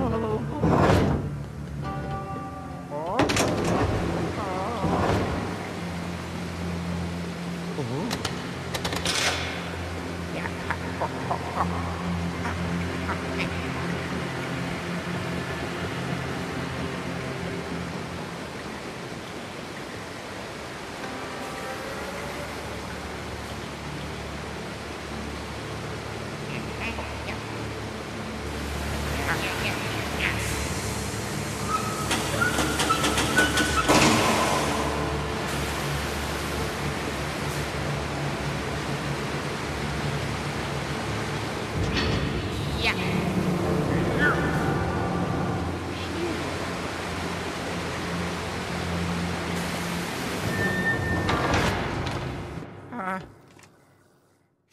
Uh,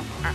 Uh-huh.